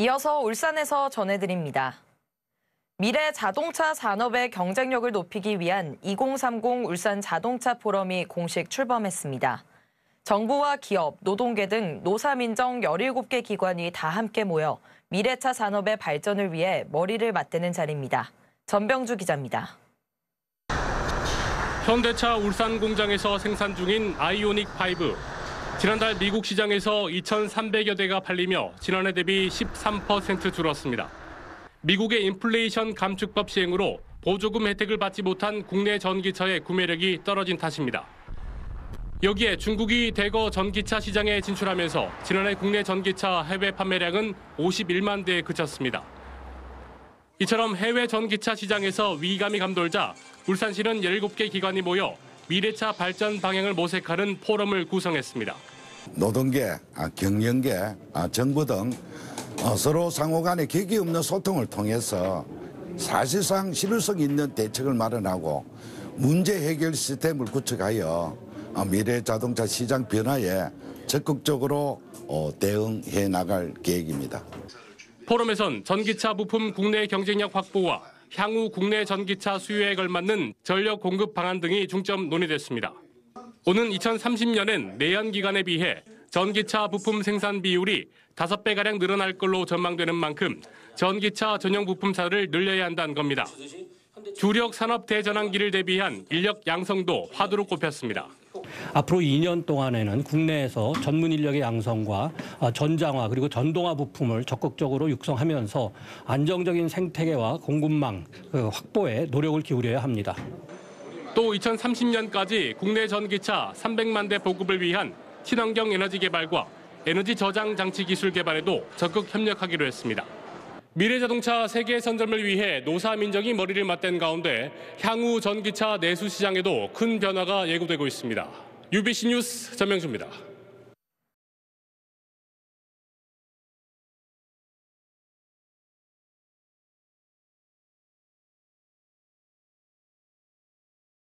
이어서 울산에서 전해드립니다. 미래 자동차 산업의 경쟁력을 높이기 위한 2030 울산 자동차 포럼이 공식 출범했습니다. 정부와 기업, 노동계 등 노사민정 17개 기관이 다 함께 모여 미래차 산업의 발전을 위해 머리를 맞대는 자리입니다. 전병주 기자입니다. 현대차 울산 공장에서 생산 중인 아이오닉 5. 지난달 미국 시장에서 2,300여 대가 팔리며 지난해 대비 13% 줄었습니다. 미국의 인플레이션 감축법 시행으로 보조금 혜택을 받지 못한 국내 전기차의 구매력이 떨어진 탓입니다. 여기에 중국이 대거 전기차 시장에 진출하면서 지난해 국내 전기차 해외 판매량은 51만 대에 그쳤습니다. 이처럼 해외 전기차 시장에서 위감이 감돌자 울산시는 17개 기관이 모여 미래차 발전 방향을 모색하는 포럼을 구성했습니다. 노동계, 아, 경영계, 아, 정부 등 어, 서로 상호 간의 격이 없는 소통을 통해서 사실상 실효성 있는 대책을 마련하고 문제 해결 시스템을 구축하여 어, 미래 자동차 시장 변화에 적극적으로 어, 대응해 나갈 계획입니다. 포럼에선 전기차 부품 국내 경쟁력 확보와 향후 국내 전기차 수요에 걸맞는 전력 공급 방안 등이 중점 논의됐습니다. 오는 2030년엔 내연 기간에 비해 전기차 부품 생산 비율이 5배가량 늘어날 걸로 전망되는 만큼 전기차 전용 부품사를 늘려야 한다는 겁니다. 주력 산업 대전환기를 대비한 인력 양성도 화두로 꼽혔습니다. 앞으로 2년 동안에는 국내에서 전문 인력의 양성과 어, 전장화 그리고 전동화 부품을 적극적으로 육성하면서 안정적인 생태계와 공급망 그 확보에 노력을 기울여야 합니다. 또 2030년까지 국내 전기차 300만 대 보급을 위한 친환경 에너지 개발과 에너지 저장 장치 기술 개발에도 적극 협력하기로 했습니다. 미래 자동차 세계 선점을 위해 노사 민정이 머리를 맞댄 가운데 향후 전기차 내수 시장에도 큰 변화가 예고되고 있습니다. UBC 뉴스 전명주입니다.